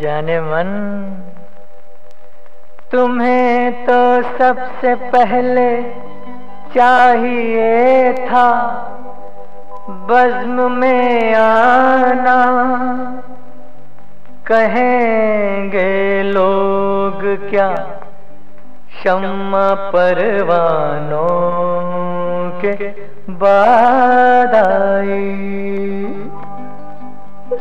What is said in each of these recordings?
जाने मन, तुम्हें तो सबसे पहले चाहिए था बज्म में आना। कहेंगे लोग क्या क्षमा परवानों के बाद आई?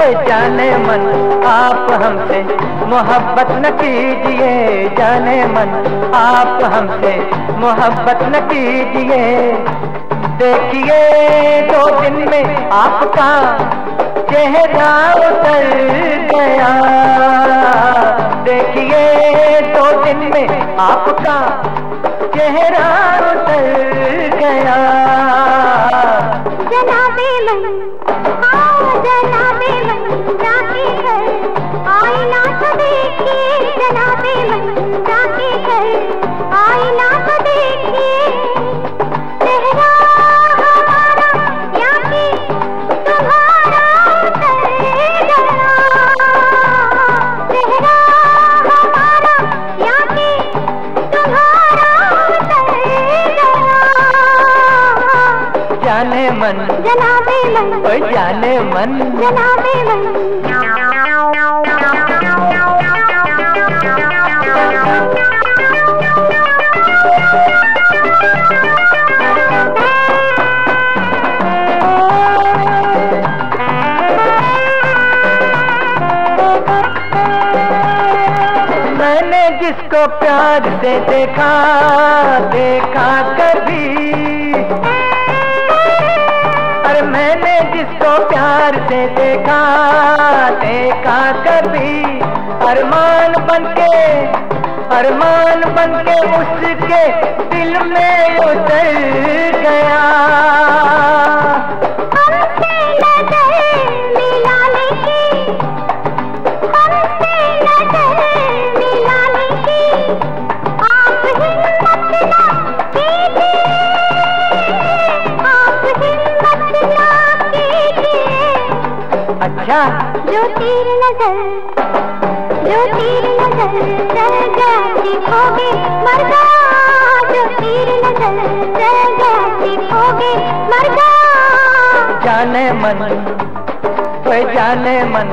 जाने मन, आप हमसे मोहब्बत न कीजिए, जाने मन, आप हमसे मोहब्बत न कीजिए। देखिए दो दिन में आपका चेहरा उतर गया। देखिए दो दिन में आपका चेहरा उतर गया। जनाबे जाने मन। मन मैंने जिसको प्यार से देखा देखा कभी। देखा देखा कभी अरमान बनके अरमान बनके उसके दिल में उतर गया। अच्छा जो तीर नज़र जो तीर नज़र रह गया सीखोगे मरगा जो तीर नज़र रह गया सीखोगे मरगा जाने मन ओए जाने मन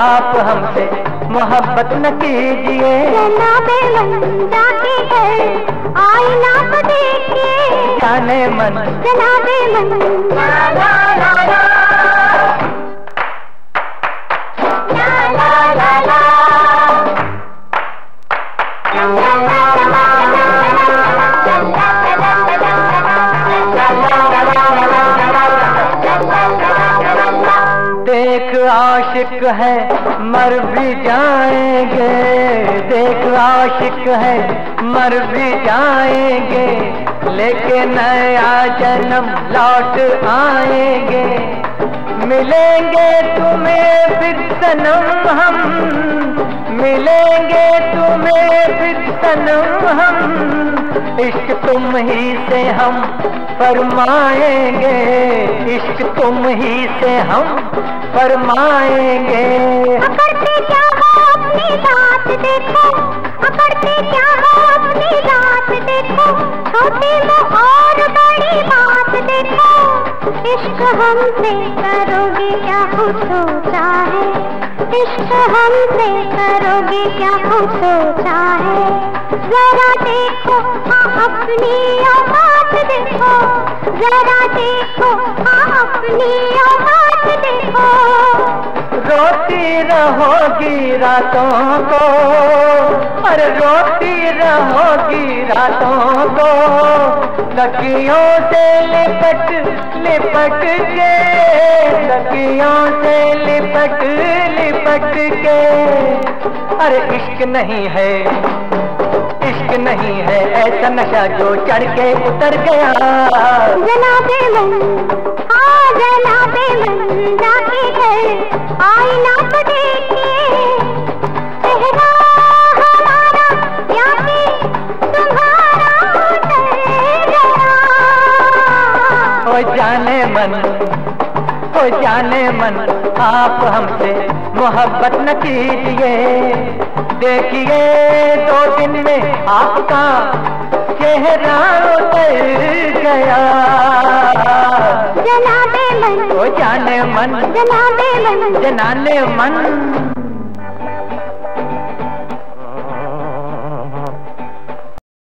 आप हमसे मोहब्बत न कीजिए। जनाबे मन जाके घर आईना को देखिए। जाने मन। जनाबे मन। ला ला ला ला la la la आशिक है, मर भी जाएँगे। देख आशिक है, मर भी जाएँगे। लेके नया जन्म लौट आएँगे। मिलेंगे तुम्हें फिर सनम हम। मिलेंगे तुम्हें फिर सनम हम। इश्क तुम ही से हम फरमाएँगे। इश्क तुम ही से हम फरमाएँगे। हो अपनी रात देखो? अकड़ते क्या अपनी रात देखो? छोटी वो और बड़ी बात देखो। इश्क हमसे करोगे क्या कुछ सोचा है इश्क हमसे करोगे क्या कुछ सोचा है जरा देखो हाँ अपनी बात देखो। जरा देखो हाँ अपनी औकात देखो। रोती रहोगी रातों को अरे रोती रहोगी रातों को। लकियों से लिपट लिपट के लकियों से लिपट लिपट के। अरे इश्क नहीं है इश्क नहीं है, ऐसा नशा जो चढ़ के उतर गया। जनाबे मन आ जनाबे मन, जाके घर आईना तो देखिए। जाने मन आप हमसे मोहब्बत न कीजिए। देखिए दो दिन में आपका चेहरा उतर गया। जनाने मन ओ जाने मन जनाने मन। जनाने मन।